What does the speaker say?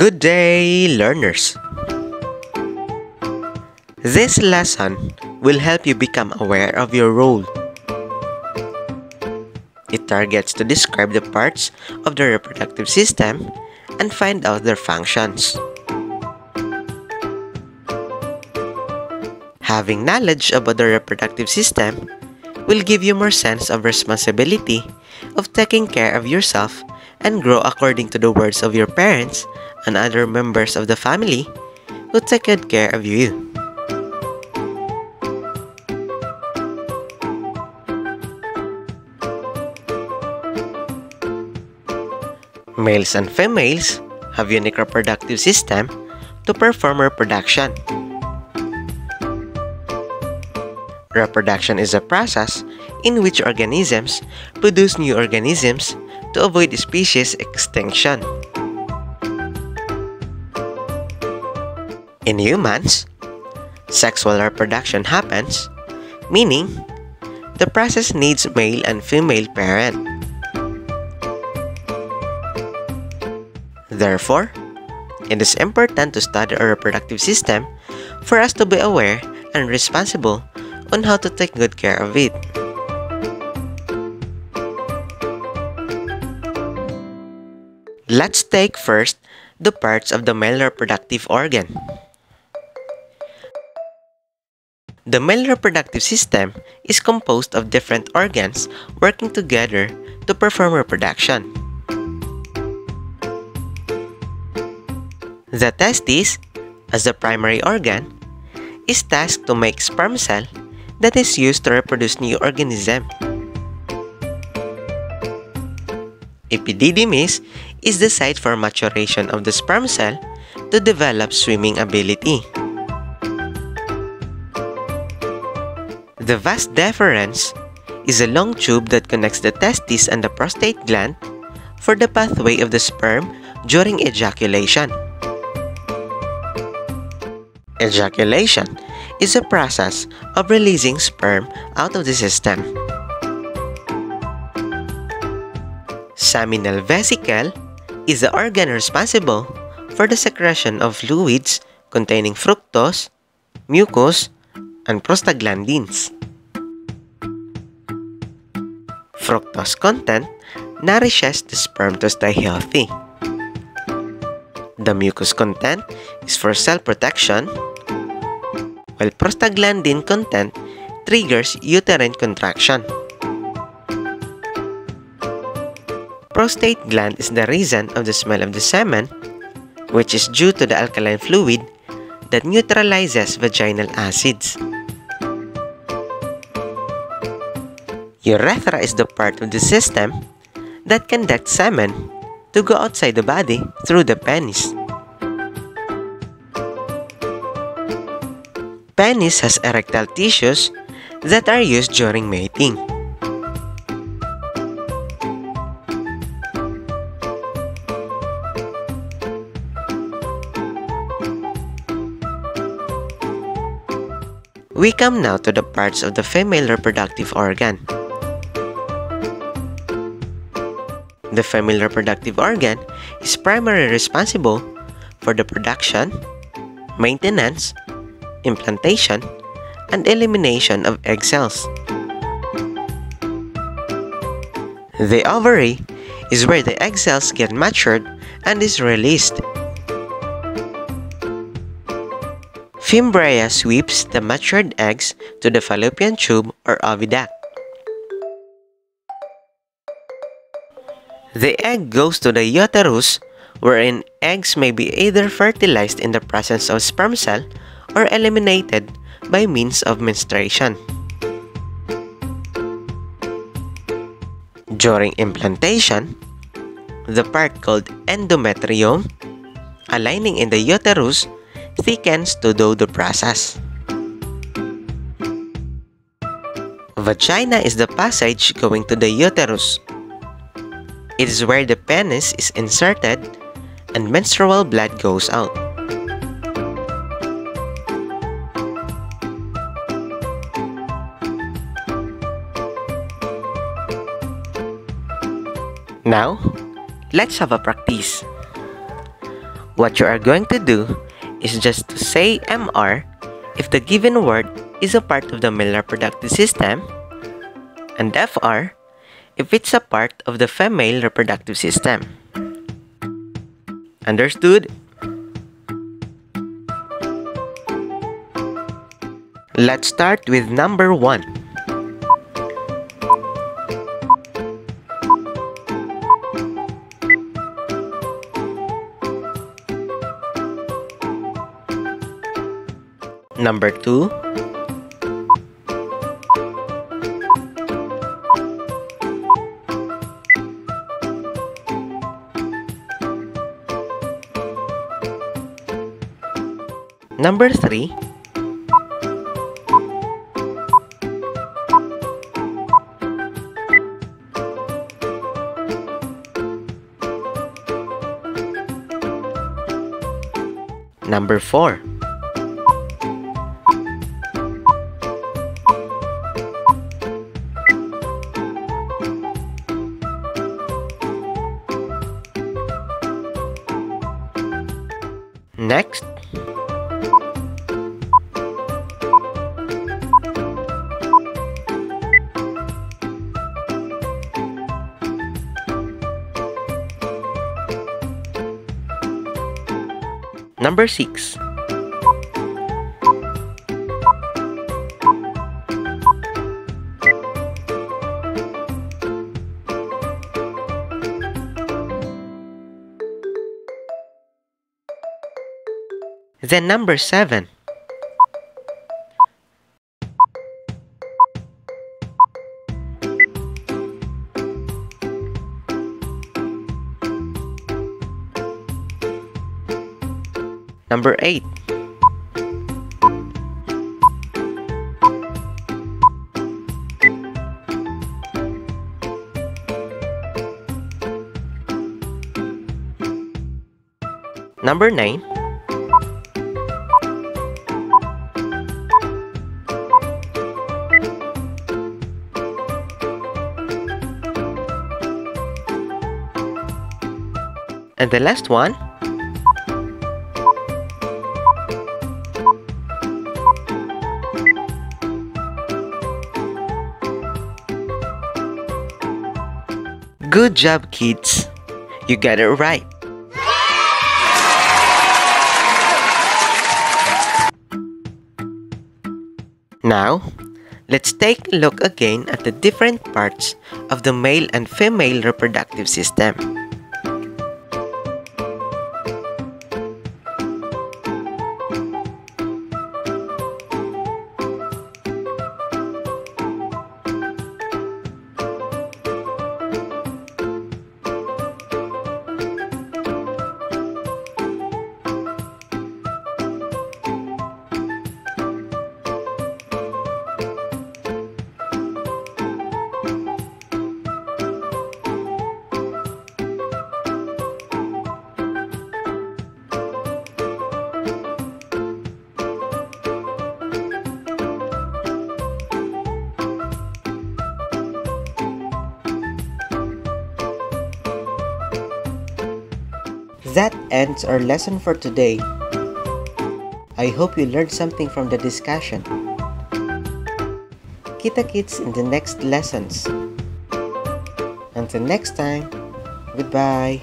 Good day, learners! This lesson will help you become aware of your role. It targets to describe the parts of the reproductive system and find out their functions. Having knowledge about the reproductive system will give you more sense of responsibility of taking care of yourself and grow according to the words of your parents and other members of the family who take good care of you. Males and females have unique reproductive system to perform reproduction. Reproduction is a process in which organisms produce new organisms to avoid species extinction. In humans, sexual reproduction happens, meaning the process needs male and female parent. Therefore, it is important to study our reproductive system for us to be aware and responsible on how to take good care of it. Let's take first the parts of the male reproductive organ. The male reproductive system is composed of different organs working together to perform reproduction. The testis, as the primary organ, is tasked to make sperm cell that is used to reproduce new organism. Epididymis is the site for maturation of the sperm cell to develop swimming ability. The vas deferens is a long tube that connects the testis and the prostate gland for the pathway of the sperm during ejaculation. Ejaculation is a process of releasing sperm out of the system. Seminal vesicle is the organ responsible for the secretion of fluids containing fructose, mucus, and prostaglandins. Fructose content nourishes the sperm to stay healthy. The mucus content is for cell protection, while prostaglandin content triggers uterine contraction. Prostate gland is the reason of the smell of the semen, which is due to the alkaline fluid that neutralizes vaginal acids. Urethra is the part of the system that conducts semen to go outside the body through the penis. Penis has erectile tissues that are used during mating. We come now to the parts of the female reproductive organ. The female reproductive organ is primarily responsible for the production, maintenance, implantation, and elimination of egg cells. The ovary is where the egg cells get matured and is released. Fimbria sweeps the matured eggs to the fallopian tube or oviduct. The egg goes to the uterus wherein eggs may be either fertilized in the presence of sperm cell or eliminated by means of menstruation. During implantation, the part called endometrium, aligning in the uterus, thickens to do the process. Vagina is the passage going to the uterus. It is where the penis is inserted and menstrual blood goes out. Now, let's have a practice. What you are going to do is just to say MR if the given word is a part of the male reproductive system and FR if it's a part of the female reproductive system. Understood? Let's start with number 1. Number 2. Number 3. Number 4. Number 6. Then number 7. Number 8. Number 9. And the last one. Good job, kids. You got it right. Now, let's take a look again at the different parts of the male and female reproductive system. That ends our lesson for today. I hope you learned something from the discussion. Kita kids in the next lessons. Until next time, goodbye.